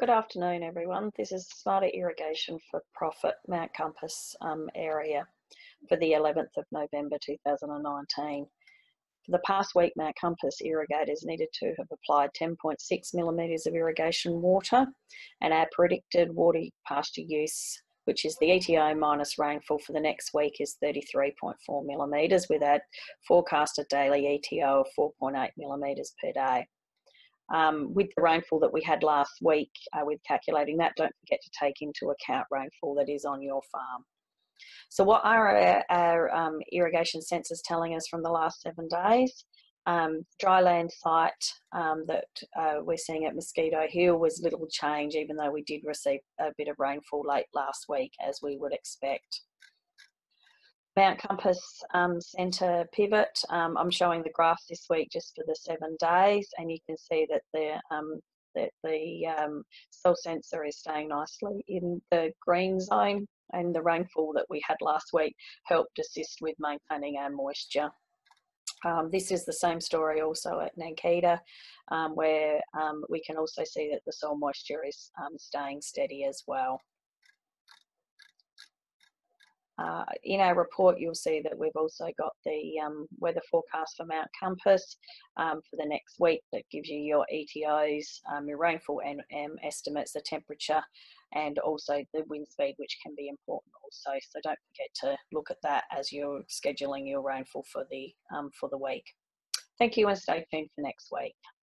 Good afternoon, everyone. This is Smarter Irrigation for Profit Mount Compass um, area for the 11th of November 2019. For the past week, Mount Compass irrigators needed to have applied 10.6 millimetres of irrigation water, and our predicted water pasture use, which is the ETO minus rainfall for the next week, is 33.4 millimetres, with our forecasted daily ETO of 4.8 millimetres per day um, with the rainfall that we had last week uh, with calculating that, don't forget to take into account rainfall that is on your farm. So what are our, our um, irrigation sensors telling us from the last seven days? Um, dry land site um, that uh, we're seeing at Mosquito Hill was little change, even though we did receive a bit of rainfall late last week, as we would expect. Mount Compass um, Centre pivot. Um, I'm showing the graph this week just for the seven days, and you can see that the um, that the um, sensor is staying nicely in the green zone, and the rainfall that we had last week helped assist with maintaining our moisture. Um, this is the same story also at Nangkita, um, where um, we can also see that the soil moisture is um, staying steady as well. Uh, in our report, you'll see that we've also got the um, weather forecast for Mount Compass um, for the next week that gives you your ETOs, um, your rainfall and um, estimates, the temperature, and also the wind speed, which can be important also. So don't forget to look at that as you're scheduling your rainfall for the um, for the week. Thank you, and stay tuned for next week.